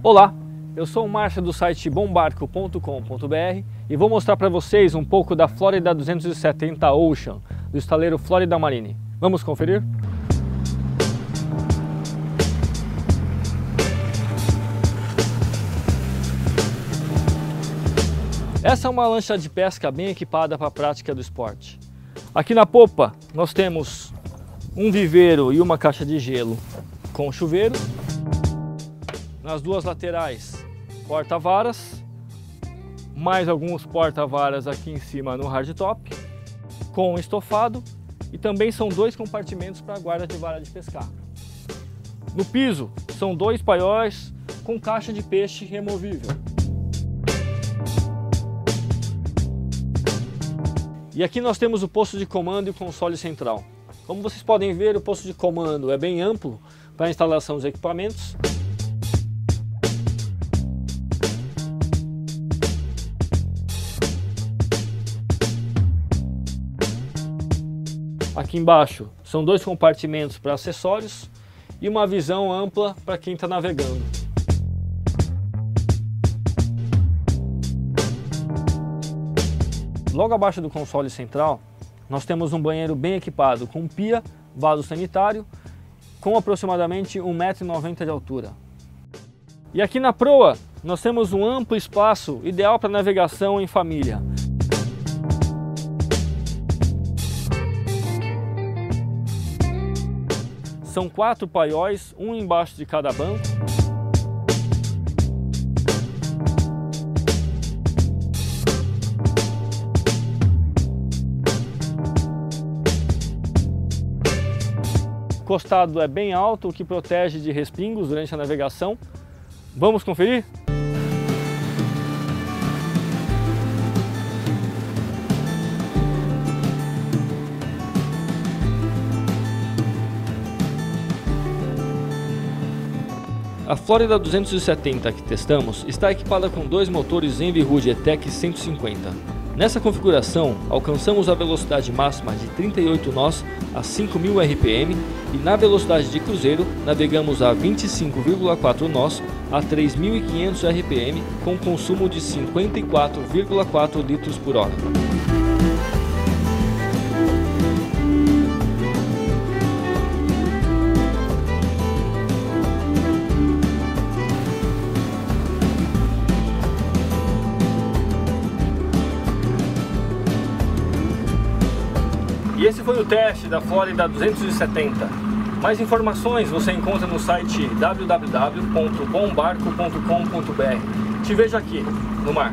Olá, eu sou o Márcio do site bombarco.com.br e vou mostrar para vocês um pouco da Florida 270 Ocean do estaleiro Florida Marine. Vamos conferir? Essa é uma lancha de pesca bem equipada para a prática do esporte. Aqui na popa nós temos um viveiro e uma caixa de gelo com chuveiro nas duas laterais, porta-varas, mais alguns porta-varas aqui em cima no hardtop, com estofado e também são dois compartimentos para guarda de vara de pescar. No piso são dois paióis com caixa de peixe removível. E aqui nós temos o posto de comando e o console central. Como vocês podem ver, o posto de comando é bem amplo para a instalação dos equipamentos. Aqui embaixo são dois compartimentos para acessórios e uma visão ampla para quem está navegando. Logo abaixo do console central, nós temos um banheiro bem equipado com pia, vaso sanitário, com aproximadamente 1,90m de altura. E aqui na proa, nós temos um amplo espaço ideal para navegação em família. São quatro paióis, um embaixo de cada banco. Costado é bem alto, o que protege de respingos durante a navegação. Vamos conferir? A Florida 270 que testamos está equipada com dois motores Envirud ETEC 150. Nessa configuração, alcançamos a velocidade máxima de 38 nós a 5.000 RPM e na velocidade de cruzeiro navegamos a 25,4 nós a 3.500 RPM com consumo de 54,4 litros por hora. E esse foi o teste da Florida 270. Mais informações você encontra no site www.bombarco.com.br. Te vejo aqui no mar.